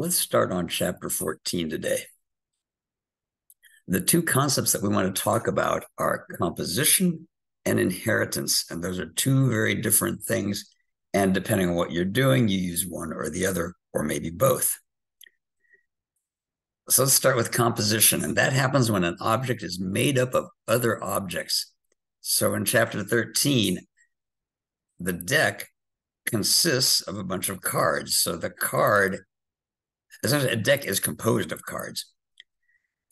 Let's start on chapter 14 today. The two concepts that we want to talk about are composition and inheritance. And those are two very different things. And depending on what you're doing, you use one or the other, or maybe both. So let's start with composition. And that happens when an object is made up of other objects. So in chapter 13, the deck consists of a bunch of cards. So the card, essentially, a deck is composed of cards.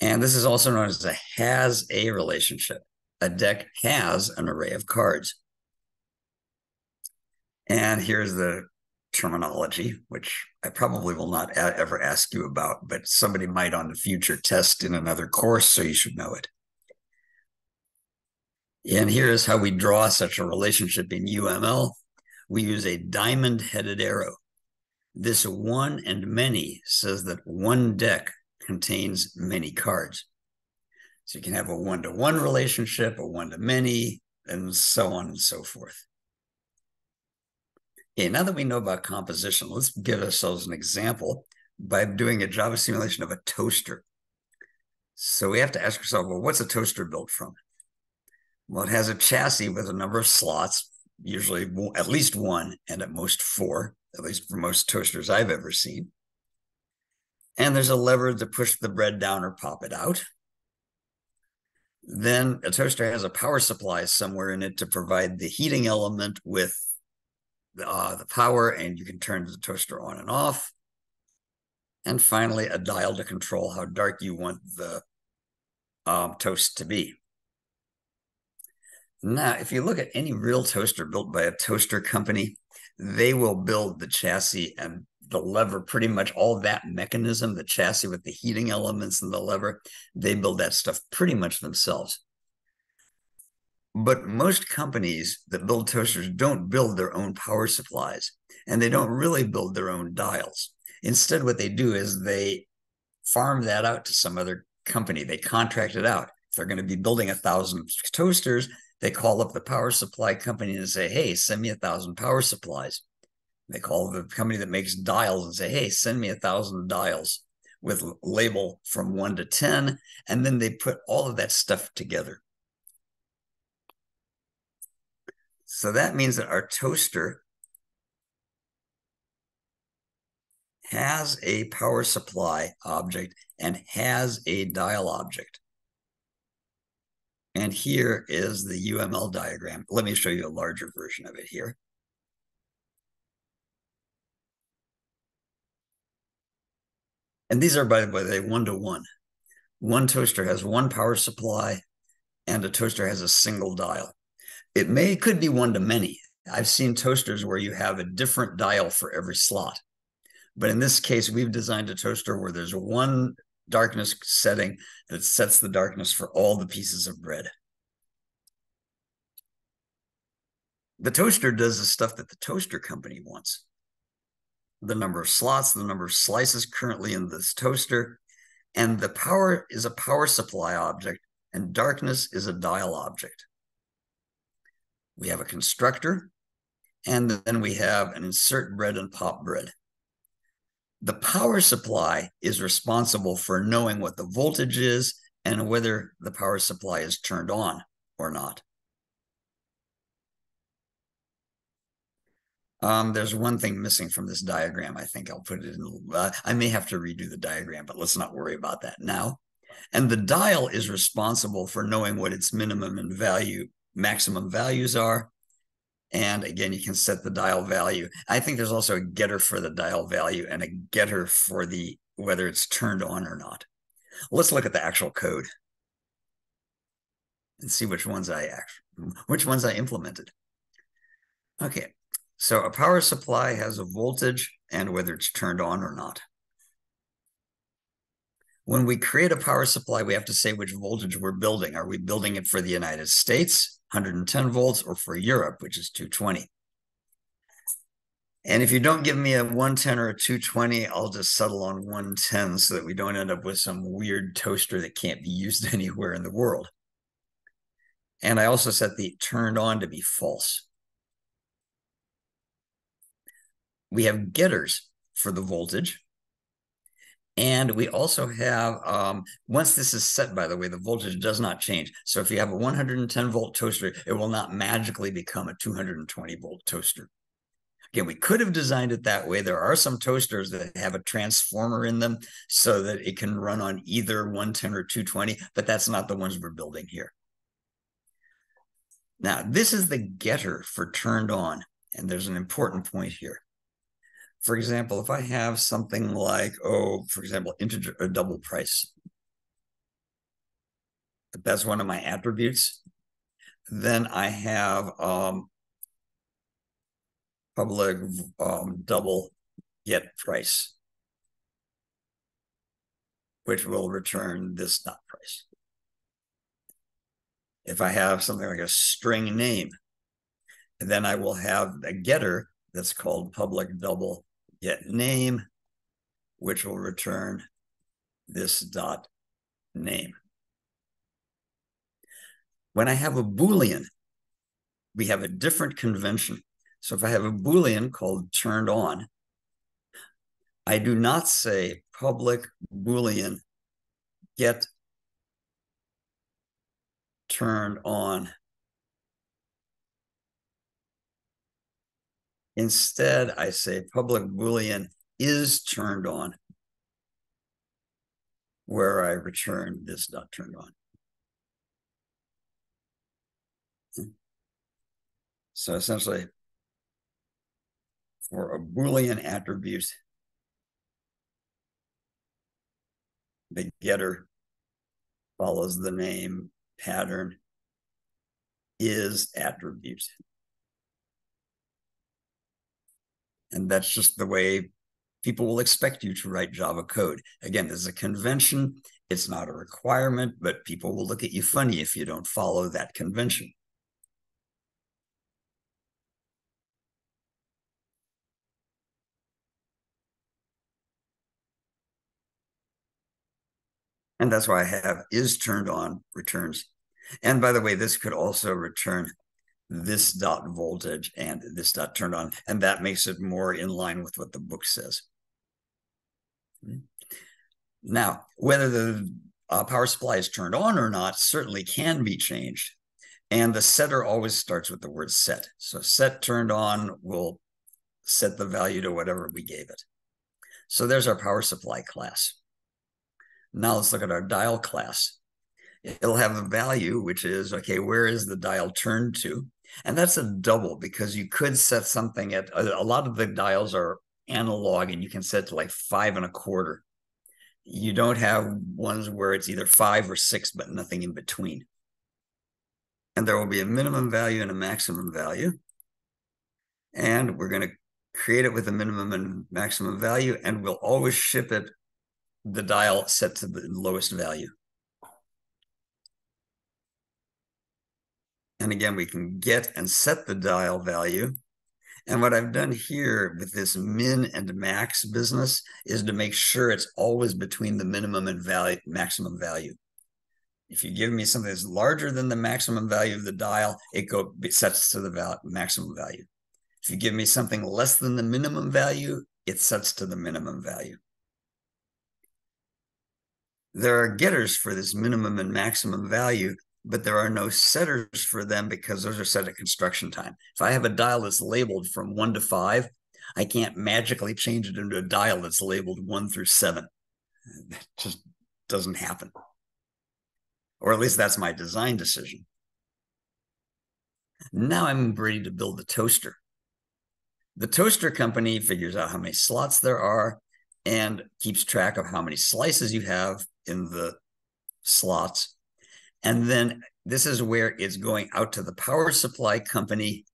And this is also known as a has a relationship. A deck has an array of cards. And here's the terminology, which I probably will not a- ever ask you about, but somebody might on the future test in another course, so you should know it. And here's how we draw such a relationship in UML. We use a diamond headed arrow. This one and many says that one deck contains many cards. So you can have a one to one relationship, a one to many, and so on and so forth. Okay, now that we know about composition, let's give ourselves an example by doing a Java simulation of a toaster. So we have to ask ourselves, well, what's a toaster built from? Well, it has a chassis with a number of slots, usually at least one and at most four, at least for most toasters I've ever seen. And there's a lever to push the bread down or pop it out. Then a toaster has a power supply somewhere in it to provide the heating element with the, uh, the power, and you can turn the toaster on and off. And finally, a dial to control how dark you want the um, toast to be. Now, if you look at any real toaster built by a toaster company, they will build the chassis and the lever, pretty much all that mechanism, the chassis with the heating elements and the lever, they build that stuff pretty much themselves. But most companies that build toasters don't build their own power supplies and they don't really build their own dials. Instead, what they do is they farm that out to some other company. They contract it out. If they're going to be building a thousand toasters, they call up the power supply company and say, hey, send me a thousand power supplies. They call the company that makes dials and say, hey, send me a thousand dials with label from one to 10. And then they put all of that stuff together. So that means that our toaster has a power supply object and has a dial object. And here is the UML diagram. Let me show you a larger version of it here. And these are, by the way, they one to one. One toaster has one power supply, and a toaster has a single dial. It may it could be one to many. I've seen toasters where you have a different dial for every slot. But in this case, we've designed a toaster where there's one darkness setting that sets the darkness for all the pieces of bread. The toaster does the stuff that the toaster company wants the number of slots, the number of slices currently in this toaster, and the power is a power supply object, and darkness is a dial object. We have a constructor, and then we have an insert bread and pop bread. The power supply is responsible for knowing what the voltage is and whether the power supply is turned on or not. Um, there's one thing missing from this diagram. I think I'll put it in. Uh, I may have to redo the diagram, but let's not worry about that now. And the dial is responsible for knowing what its minimum and value, maximum values are. And again, you can set the dial value. I think there's also a getter for the dial value and a getter for the whether it's turned on or not. Let's look at the actual code and see which ones I actually, which ones I implemented. Okay, so a power supply has a voltage and whether it's turned on or not. When we create a power supply, we have to say which voltage we're building. Are we building it for the United States, 110 volts, or for Europe, which is 220? And if you don't give me a 110 or a 220, I'll just settle on 110 so that we don't end up with some weird toaster that can't be used anywhere in the world. And I also set the turned on to be false. we have getters for the voltage. And we also have, um, once this is set, by the way, the voltage does not change. So if you have a 110 volt toaster, it will not magically become a 220 volt toaster. Again, we could have designed it that way. There are some toasters that have a transformer in them so that it can run on either 110 or 220, but that's not the ones we're building here. Now, this is the getter for turned on, and there's an important point here. For example, if I have something like, oh, for example, integer or double price, that's one of my attributes, then I have um, public um, double get price, which will return this dot price. If I have something like a string name, then I will have a getter that's called public double get name, which will return this dot name. When I have a Boolean, we have a different convention. So if I have a Boolean called turned on, I do not say public Boolean get turned on. Instead, I say public Boolean is turned on, where I return this not turned on. So essentially, for a Boolean attribute, the getter follows the name pattern is attribute. And that's just the way people will expect you to write Java code. Again, there's a convention. It's not a requirement, but people will look at you funny if you don't follow that convention. And that's why I have is turned on returns. And by the way, this could also return this dot voltage and this dot turned on. And that makes it more in line with what the book says. Now, whether the uh, power supply is turned on or not certainly can be changed. And the setter always starts with the word set. So set turned on will set the value to whatever we gave it. So there's our power supply class. Now let's look at our dial class. It'll have a value, which is, okay, where is the dial turned to? And that's a double because you could set something at a, lot of the dials are analog and you can set to like five and a quarter. You don't have ones where it's either five or six, but nothing in between. And there will be a minimum value and a maximum value. And we're going to create it with a minimum and maximum value, and we'll always ship it the dial set to the lowest value. And again, we can get and set the dial value. And what I've done here with this min and max business is to make sure it's always between the minimum and value, maximum value. If you give me something that's larger than the maximum value of the dial, it go it sets to the val maximum value. If you give me something less than the minimum value, it sets to the minimum value there are getters for this minimum and maximum value, but there are no setters for them because those are set at construction time. If I have a dial that's labeled from one to five, I can't magically change it into a dial that's labeled one through seven. That just doesn't happen. Or at least that's my design decision. Now I'm ready to build the toaster. The toaster company figures out how many slots there are and keeps track of how many slices you have in the slots. And then this is where it's going out to the power supply company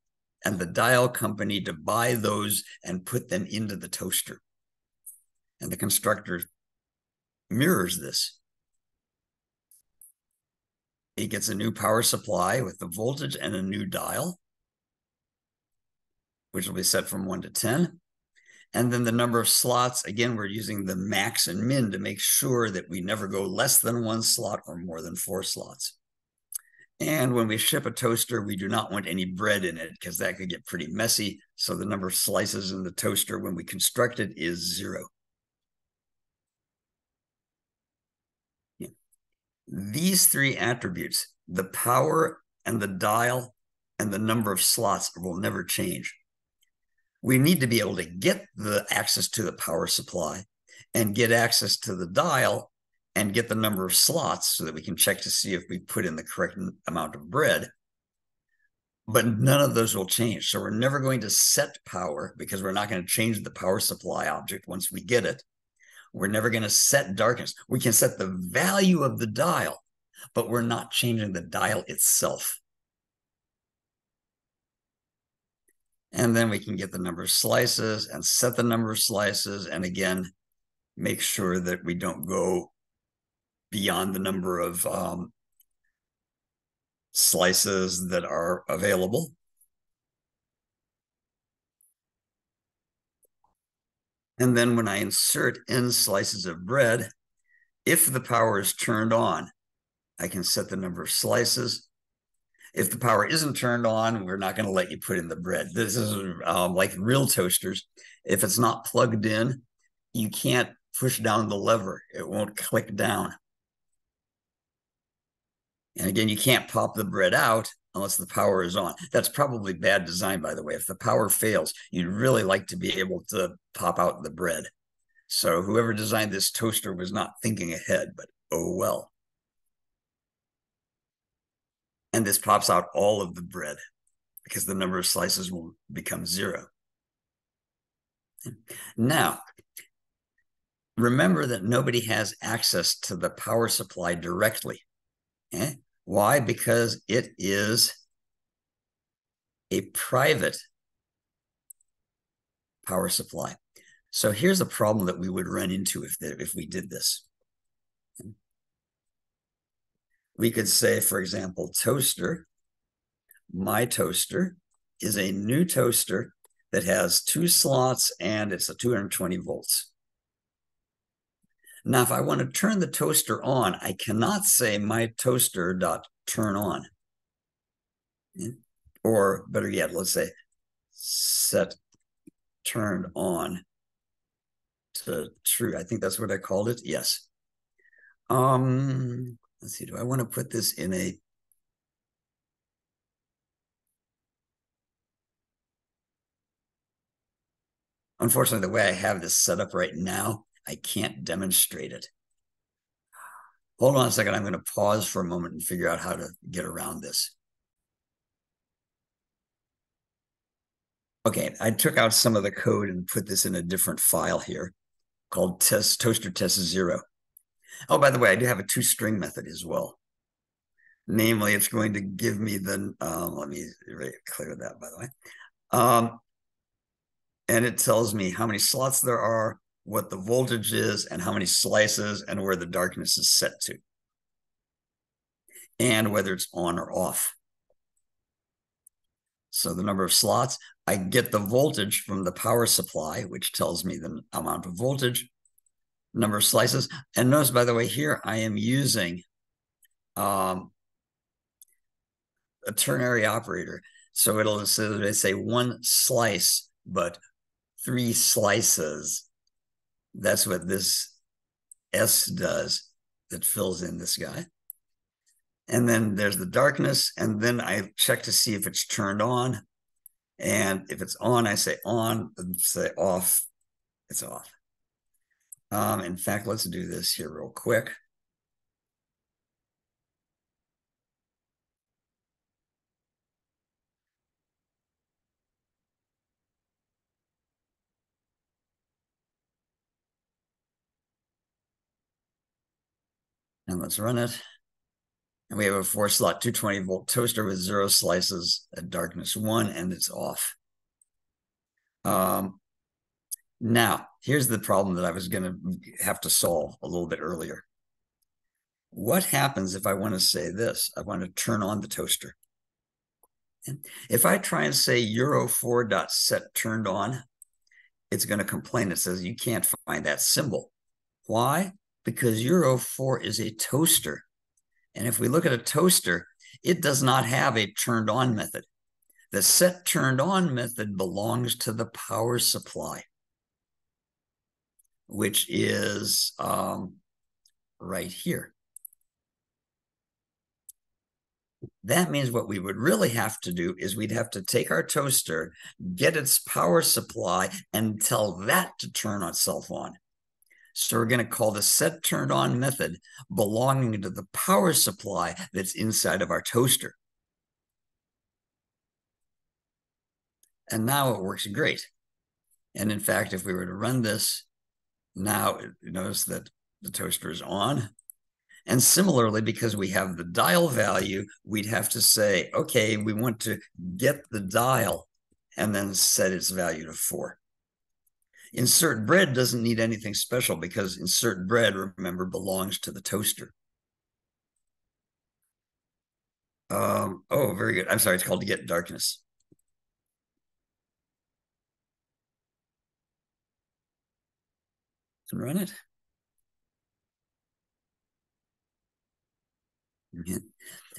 and the dial company to buy those and put them into the toaster. And the constructor mirrors this. He gets a new power supply with the voltage and a new dial, which will be set from 1 to 10. And then the number of slots, again, we're using the max and min to make sure that we never go less than one slot or more than four slots. And when we ship a toaster, we do not want any bread in it because that could get pretty messy. So the number of slices in the toaster when we construct it is zero. these three attributes, the power and the dial and the number of slots will never change. We need to be able to get the access to the power supply and get access to the dial and get the number of slots so that we can check to see if we put in the correct amount of bread. But none of those will change. So we're never going to set power because we're not going to change the power supply object once we get it. We're never going to set darkness. We can set the value of the dial, but we're not changing the dial itself. And then we can get the number of slices and set the number of slices. And again, make sure that we don't go beyond the number of um, slices that are available. And then when I insert in slices of bread, if the power is turned on, I can set the number of slices. If the power isn't turned on, we're not going to let you put in the bread. This is um, like real toasters. If it's not plugged in, you can't push down the lever. It won't click down. And again, you can't pop the bread out unless the power is on. That's probably bad design, by the way. If the power fails, you'd really like to be able to pop out the bread. So whoever designed this toaster was not thinking ahead, but oh well. And this pops out all of the bread because the number of slices will become zero. Now, remember that nobody has access to the power supply directly. Eh? Why? Because it is a private power supply. So here's a problem that we would run into if, if we did this. We could say, for example, toaster, my toaster is a new toaster that has two slots and it's a 220 volts. Now, if I want to turn the toaster on, I cannot say my toaster dot turn on. Or better yet, let's say set turned on to true. I think that's what I called it. Yes. Um, let's see, do I want to put this in a Unfortunately, the way I have this set up right now, I can't demonstrate it. Hold on a second. I'm going to pause for a moment and figure out how to get around this. Okay, I took out some of the code and put this in a different file here called test toaster test zero. Oh, by the way, I do have a two string method as well. Namely, it's going to give me the, um, let me clear that, by the way. Um, and it tells me how many slots there are, what the voltage is and how many slices and where the darkness is set to and whether it's on or off. So the number of slots, I get the voltage from the power supply, which tells me the amount of voltage, number of slices. And notice, by the way, here I am using um, a ternary operator. So it'll say one slice, but three slices that's what this S does that fills in this guy. And then there's the darkness. And then I check to see if it's turned on. And if it's on, I say on, say off, it's off. Um, in fact, let's do this here real quick. And let's run it. And we have a four slot 220 volt toaster with zero slices at darkness one, and it's off. Um, now, here's the problem that I was going to have to solve a little bit earlier. What happens if I want to say this? I want to turn on the toaster. If I try and say Euro 4 dot set turned on, it's going to complain. It says you can't find that symbol. Why? because Euro 4 is a toaster. And if we look at a toaster, it does not have a turned on method. The set turned on method belongs to the power supply, which is um, right here. that means what we would really have to do is we'd have to take our toaster, get its power supply, and tell that to turn itself on. So we're going to call the set turned on method belonging to the power supply that's inside of our toaster. And now it works great. And in fact, if we were to run this now, notice that the toaster is on. And similarly, because we have the dial value, we'd have to say, okay, we want to get the dial and then set its value to four. Insert bread doesn't need anything special because insert bread, remember, belongs to the toaster. Um, oh, very good. I'm sorry, it's called to get darkness. Run it.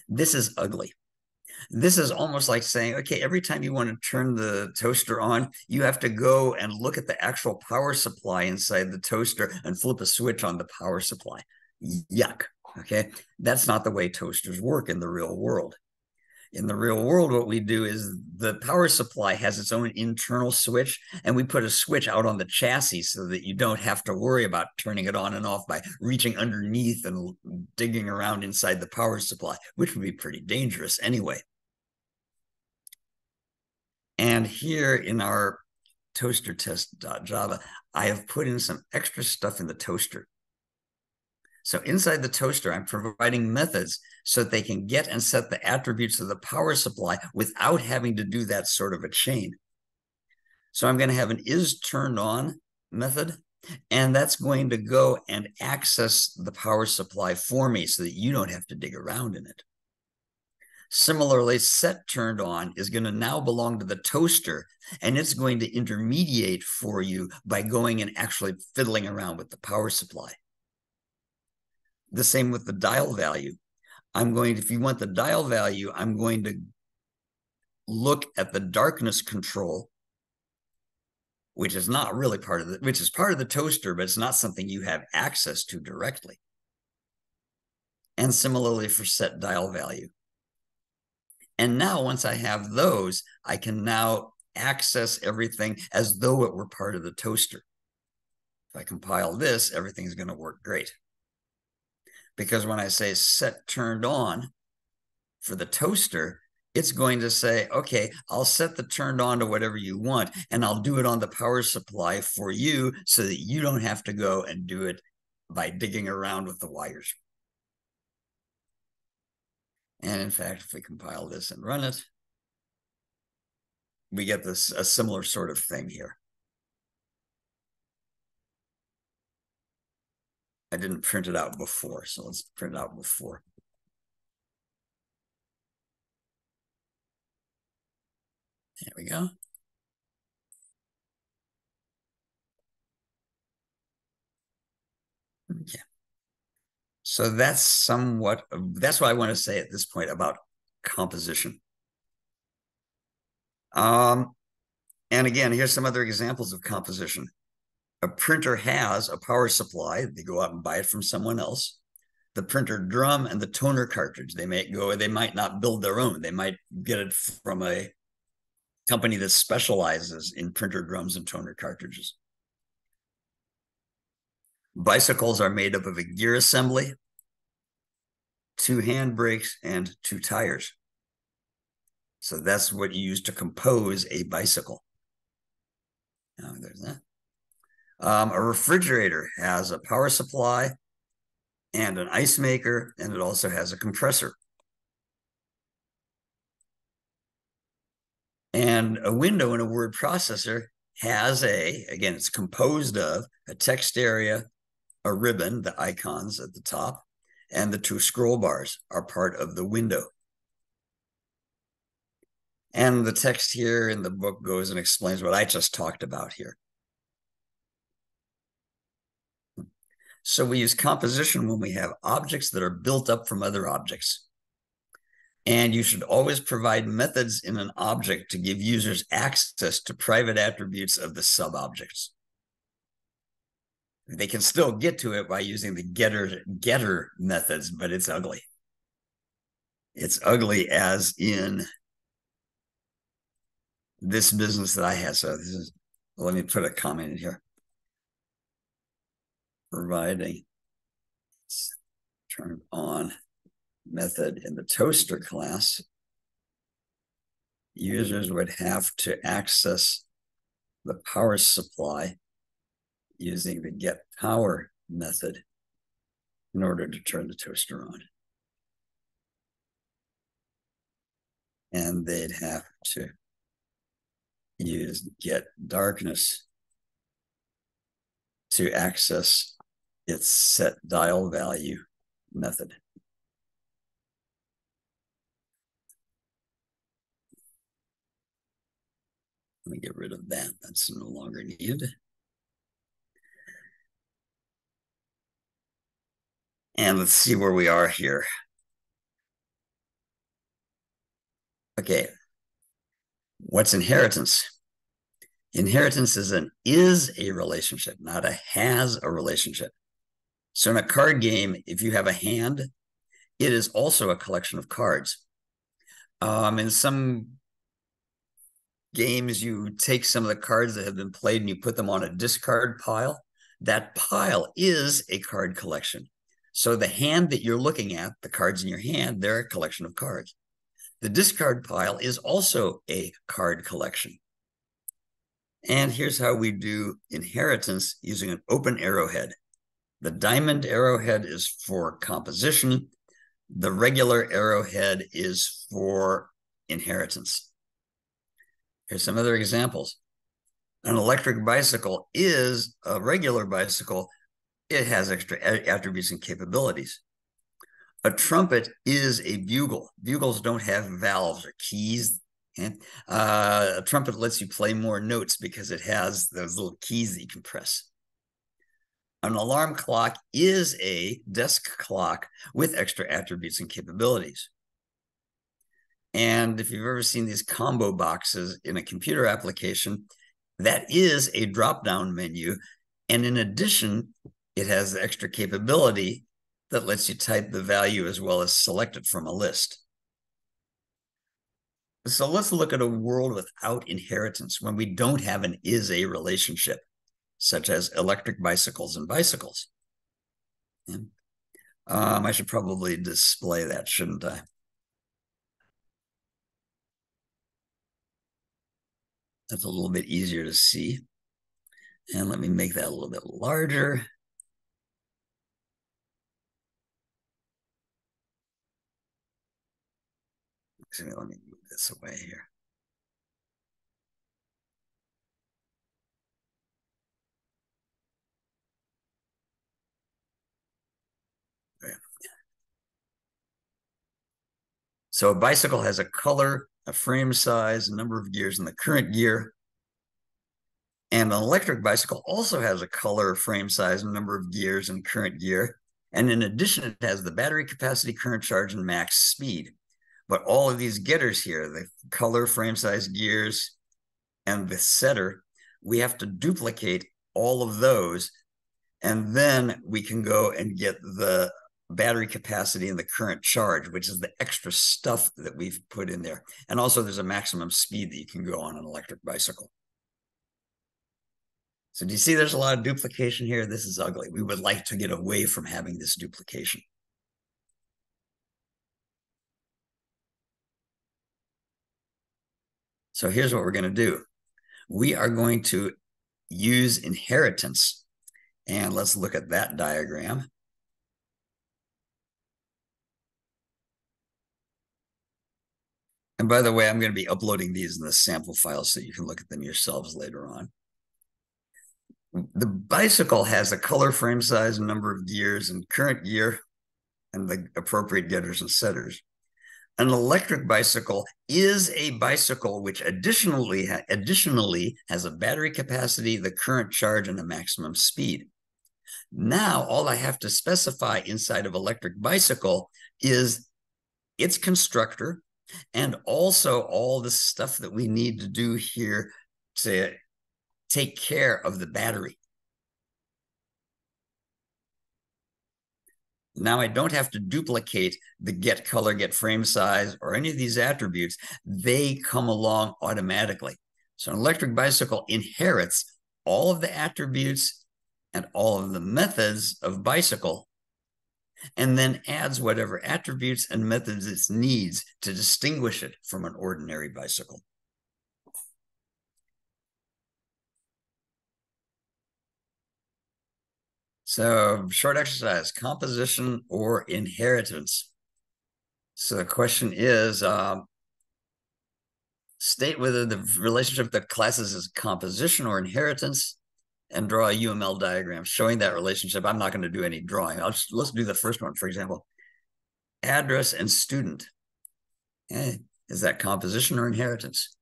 This is ugly. This is almost like saying, okay, every time you want to turn the toaster on, you have to go and look at the actual power supply inside the toaster and flip a switch on the power supply. Yuck. Okay. That's not the way toasters work in the real world in the real world, what we do is the power supply has its own internal switch, and we put a switch out on the chassis so that you don't have to worry about turning it on and off by reaching underneath and digging around inside the power supply, which would be pretty dangerous anyway. And here in our toaster test.java, uh, I have put in some extra stuff in the toaster. So inside the toaster, I'm providing methods so that they can get and set the attributes of the power supply without having to do that sort of a chain. So I'm going to have an is turned on method, and that's going to go and access the power supply for me so that you don't have to dig around in it. Similarly, set turned on is going to now belong to the toaster, and it's going to intermediate for you by going and actually fiddling around with the power supply. The same with the dial value. I'm going if you want the dial value, I'm going to look at the darkness control, which is not really part of the, which is part of the toaster, but it's not something you have access to directly. And similarly for set dial value. And now once I have those, I can now access everything as though it were part of the toaster. If I compile this, everything's going to work great because when I say set turned on for the toaster, it's going to say, okay, I'll set the turned on to whatever you want, and I'll do it on the power supply for you so that you don't have to go and do it by digging around with the wires. And in fact, if we compile this and run it, we get this a similar sort of thing here. I didn't print it out before, so let's print it out before. There we go. Okay. So that's somewhat, that's what I want to say at this point about composition. Um, and again, here's some other examples of composition a printer has a power supply. They go out and buy it from someone else. The printer drum and the toner cartridge. They might go, they might not build their own. They might get it from a company that specializes in printer drums and toner cartridges. Bicycles are made up of a gear assembly, two hand brakes, and two tires. So that's what you use to compose a bicycle. Now, there's that. Um, a refrigerator has a power supply and an ice maker, and it also has a compressor. And a window in a word processor has a, again, it's composed of a text area, a ribbon, the icons at the top, and the two scroll bars are part of the window. And the text here in the book goes and explains what I just talked about here. So we use composition when we have objects that are built up from other objects. And you should always provide methods in an object to give users access to private attributes of the sub-objects. They can still get to it by using the getter getter methods, but it's ugly. It's ugly as in this business that I have. So this is, let me put a comment in here. Providing turned on method in the toaster class, users would have to access the power supply using the get power method in order to turn the toaster on. And they'd have to use get darkness to access its set dial value method. Let me get rid of that. That's no longer needed. And let's see where we are here. Okay. What's inheritance? Inheritance is an is a relationship, not a has a relationship. So in a card game, if you have a hand, it is also a collection of cards. Um, in some games, you take some of the cards that have been played and you put them on a discard pile. That pile is a card collection. So the hand that you're looking at, the cards in your hand, they're a collection of cards. The discard pile is also a card collection. And here's how we do inheritance using an open arrowhead. The diamond arrowhead is for composition. The regular arrowhead is for inheritance. Here's some other examples. An electric bicycle is a regular bicycle. It has extra attributes and capabilities. A trumpet is a bugle. Bugles don't have valves or keys. Uh, a trumpet lets you play more notes because it has those little keys that you can press. An alarm clock is a desk clock with extra attributes and capabilities. And if you've ever seen these combo boxes in a computer application, that is a drop down menu. And in addition, it has the extra capability that lets you type the value as well as select it from a list. So let's look at a world without inheritance when we don't have an is a relationship such as electric bicycles and bicycles. um, I should probably display that, shouldn't I? That's a little bit easier to see. And let me make that a little bit larger. Let me move this away here. So a bicycle has a color, a frame size, a number of gears in the current gear. And an electric bicycle also has a color, frame size, and number of gears and current gear. And in addition, it has the battery capacity, current charge, and max speed. But all of these getters here, the color, frame size, gears, and the setter, we have to duplicate all of those. And then we can go and get the battery capacity and the current charge, which is the extra stuff that we've put in there. And also there's a maximum speed that you can go on an electric bicycle. So do you see there's a lot of duplication here? This is ugly. We would like to get away from having this duplication. So here's what we're going to do. We are going to use inheritance. And let's look at that diagram. And by the way, I'm going to be uploading these in the sample files so you can look at them yourselves later on. The bicycle has a color frame size, number of gears, and current gear, and the appropriate getters and setters. An electric bicycle is a bicycle which additionally, additionally has a battery capacity, the current charge, and a maximum speed. Now, all I have to specify inside of electric bicycle is its constructor, and also all the stuff that we need to do here to take care of the battery. Now I don't have to duplicate the get color, get frame size, or any of these attributes. They come along automatically. So an electric bicycle inherits all of the attributes and all of the methods of bicycle, and then adds whatever attributes and methods it needs to distinguish it from an ordinary bicycle. So, short exercise composition or inheritance. So, the question is um, state whether the relationship the classes is composition or inheritance and draw a UML diagram showing that relationship. I'm not going to do any drawing. I'll just, let's do the first one, for example. Address and student. Eh, is that composition or inheritance?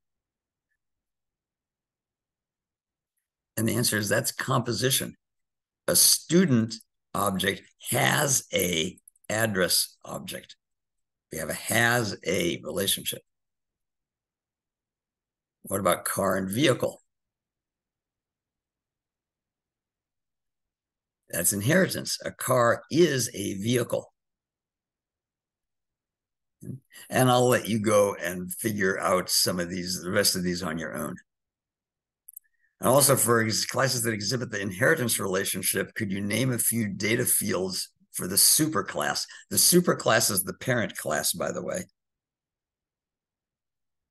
And the answer is that's composition a student object has a address object. We have a has a relationship. What about car and vehicle? That's inheritance. A car is a vehicle. And I'll let you go and figure out some of these, the rest of these on your own. And also for classes that exhibit the inheritance relationship, could you name a few data fields for the superclass? The superclass is the parent class, by the way.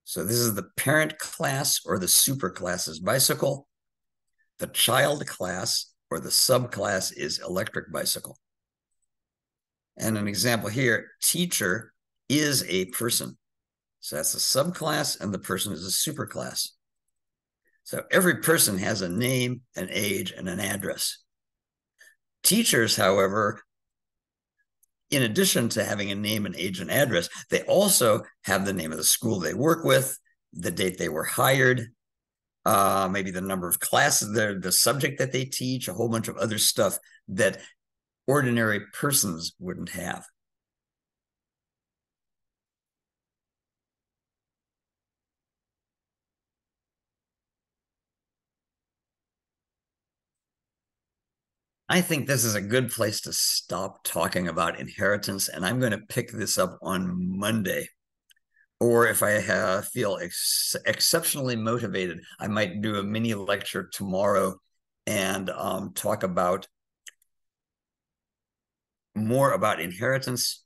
So this is the parent class or the superclass is bicycle. The child class or the subclass is electric bicycle. And an example here, teacher is a person. So that's the subclass and the person is a superclass. So every person has a name, an age, and an address. Teachers, however, in addition to having a name, an age, and address, they also have the name of the school they work with, the date they were hired, uh, maybe the number of classes, the, the subject that they teach, a whole bunch of other stuff that ordinary persons wouldn't have. I think this is a good place to stop talking about inheritance, and I'm going to pick this up on Monday. Or if I have, feel ex exceptionally motivated, I might do a mini lecture tomorrow and um, talk about more about inheritance.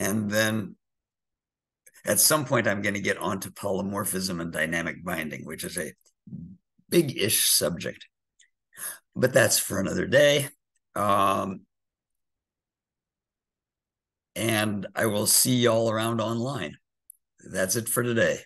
And then at some point, I'm going to get onto polymorphism and dynamic binding, which is a big ish subject but that's for another day. Um, and I will see y'all around online. That's it for today.